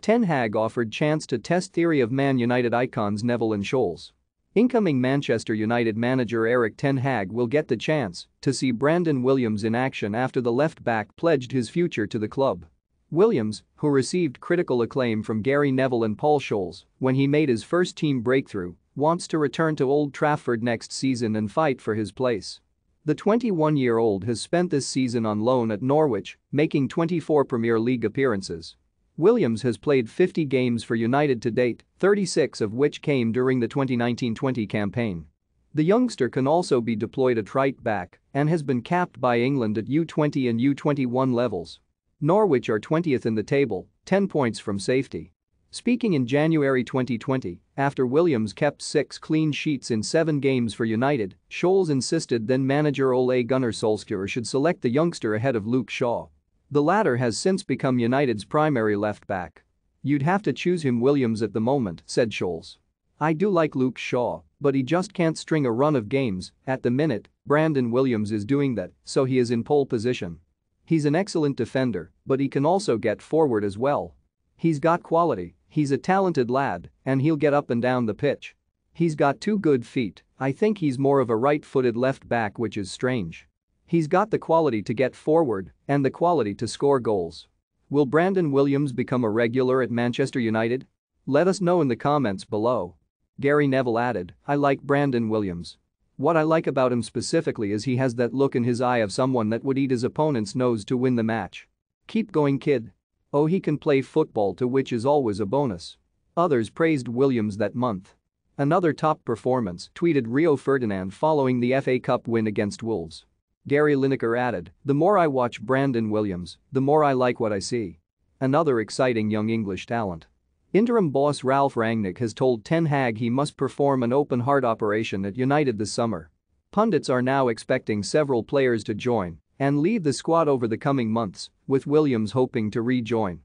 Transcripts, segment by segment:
Ten Hag offered chance to test theory of Man United icons Neville and Scholes. Incoming Manchester United manager Erik Ten Hag will get the chance to see Brandon Williams in action after the left-back pledged his future to the club. Williams, who received critical acclaim from Gary Neville and Paul Scholes when he made his first team breakthrough, wants to return to Old Trafford next season and fight for his place. The 21-year-old has spent this season on loan at Norwich, making 24 Premier League appearances. Williams has played 50 games for United to date, 36 of which came during the 2019-20 campaign. The youngster can also be deployed at right back and has been capped by England at U20 and U21 levels. Norwich are 20th in the table, 10 points from safety. Speaking in January 2020, after Williams kept six clean sheets in seven games for United, Scholes insisted then manager Ole Gunnar Solskjaer should select the youngster ahead of Luke Shaw. The latter has since become United's primary left back. You'd have to choose him Williams at the moment, said Scholes. I do like Luke Shaw, but he just can't string a run of games, at the minute, Brandon Williams is doing that, so he is in pole position. He's an excellent defender, but he can also get forward as well. He's got quality, he's a talented lad, and he'll get up and down the pitch. He's got two good feet, I think he's more of a right-footed left back which is strange. He's got the quality to get forward and the quality to score goals. Will Brandon Williams become a regular at Manchester United? Let us know in the comments below. Gary Neville added, I like Brandon Williams. What I like about him specifically is he has that look in his eye of someone that would eat his opponent's nose to win the match. Keep going kid. Oh he can play football to which is always a bonus. Others praised Williams that month. Another top performance, tweeted Rio Ferdinand following the FA Cup win against Wolves. Gary Lineker added, the more I watch Brandon Williams, the more I like what I see. Another exciting young English talent. Interim boss Ralf Rangnick has told Ten Hag he must perform an open heart operation at United this summer. Pundits are now expecting several players to join and lead the squad over the coming months, with Williams hoping to rejoin.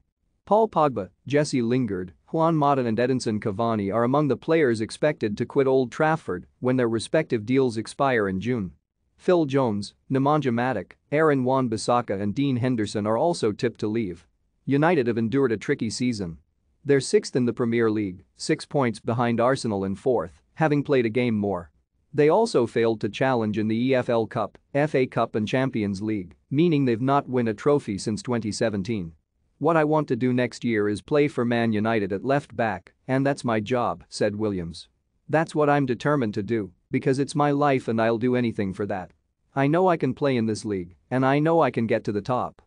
Paul Pogba, Jesse Lingard, Juan Mata and Edinson Cavani are among the players expected to quit Old Trafford when their respective deals expire in June. Phil Jones, Nemanja Matic, Aaron Wan-Bissaka and Dean Henderson are also tipped to leave. United have endured a tricky season. They're sixth in the Premier League, six points behind Arsenal in fourth, having played a game more. They also failed to challenge in the EFL Cup, FA Cup and Champions League, meaning they've not won a trophy since 2017. What I want to do next year is play for Man United at left back, and that's my job, said Williams. That's what I'm determined to do, because it's my life and I'll do anything for that. I know I can play in this league, and I know I can get to the top.